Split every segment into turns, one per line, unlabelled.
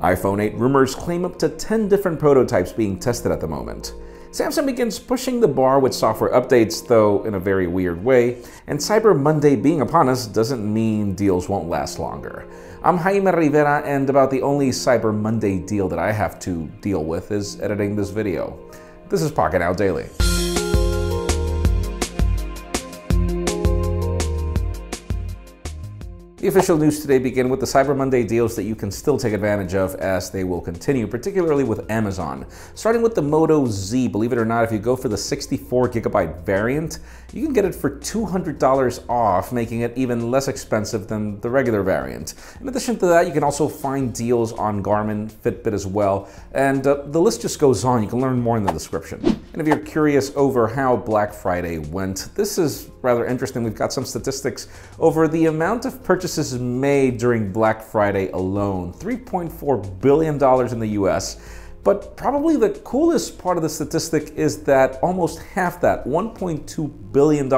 iPhone 8 rumors claim up to 10 different prototypes being tested at the moment. Samsung begins pushing the bar with software updates, though in a very weird way, and Cyber Monday being upon us doesn't mean deals won't last longer. I'm Jaime Rivera, and about the only Cyber Monday deal that I have to deal with is editing this video. This is Pocketnow Daily. The official news today begin with the Cyber Monday deals that you can still take advantage of as they will continue, particularly with Amazon. Starting with the Moto Z, believe it or not, if you go for the 64 gigabyte variant, you can get it for $200 off, making it even less expensive than the regular variant. In addition to that, you can also find deals on Garmin, Fitbit as well, and uh, the list just goes on. You can learn more in the description. And if you're curious over how Black Friday went, this is rather interesting. We've got some statistics over the amount of purchases made during Black Friday alone. $3.4 billion in the US. But probably the coolest part of the statistic is that almost half that, $1.2 billion,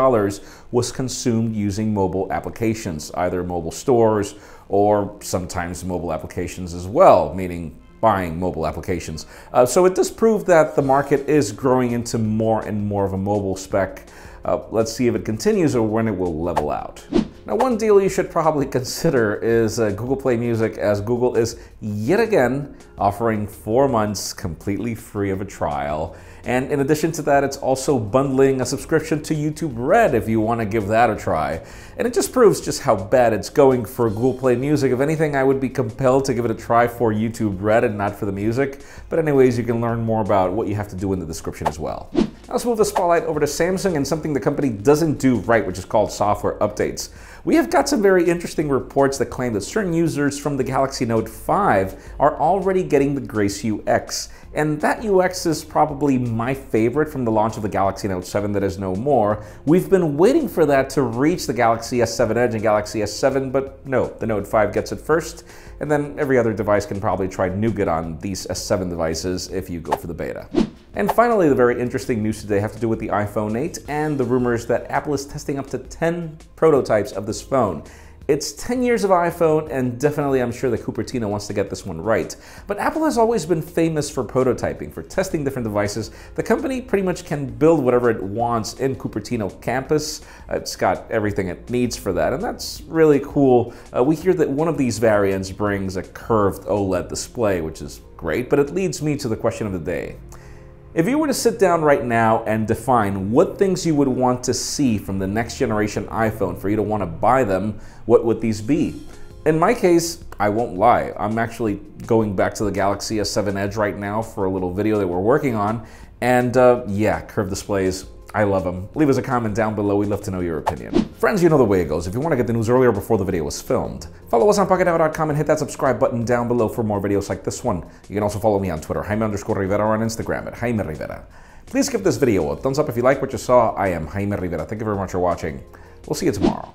was consumed using mobile applications, either mobile stores or sometimes mobile applications as well, meaning buying mobile applications. Uh, so it does prove that the market is growing into more and more of a mobile spec. Uh, let's see if it continues or when it will level out. Now, one deal you should probably consider is uh, Google Play Music, as Google is yet again offering four months completely free of a trial. And in addition to that, it's also bundling a subscription to YouTube Red if you want to give that a try. And it just proves just how bad it's going for Google Play Music. If anything, I would be compelled to give it a try for YouTube Red and not for the music. But anyways, you can learn more about what you have to do in the description as well. Now let's move the spotlight over to Samsung and something the company doesn't do right, which is called software updates. We have got some very interesting reports that claim that certain users from the Galaxy Note 5 are already getting the Grace UX. And that UX is probably my favorite from the launch of the Galaxy Note 7 that is no more. We've been waiting for that to reach the Galaxy S7 Edge and Galaxy S7, but no, the Note 5 gets it first, and then every other device can probably try Nougat on these S7 devices if you go for the beta. And finally, the very interesting news today have to do with the iPhone 8 and the rumors that Apple is testing up to 10 prototypes of this phone. It's 10 years of iPhone, and definitely I'm sure that Cupertino wants to get this one right. But Apple has always been famous for prototyping, for testing different devices. The company pretty much can build whatever it wants in Cupertino campus. It's got everything it needs for that, and that's really cool. Uh, we hear that one of these variants brings a curved OLED display, which is great, but it leads me to the question of the day. If you were to sit down right now and define what things you would want to see from the next generation iPhone for you to want to buy them, what would these be? In my case, I won't lie, I'm actually going back to the Galaxy S7 Edge right now for a little video that we're working on, and uh, yeah, curved displays I love them. Leave us a comment down below. We'd love to know your opinion. Friends, you know the way it goes. If you want to get the news earlier before the video was filmed, follow us on PocketNow.com and hit that subscribe button down below for more videos like this one. You can also follow me on Twitter, Jaime underscore Rivera, or on Instagram at Jaime Rivera. Please give this video a thumbs up if you like what you saw. I am Jaime Rivera. Thank you very much for watching. We'll see you tomorrow.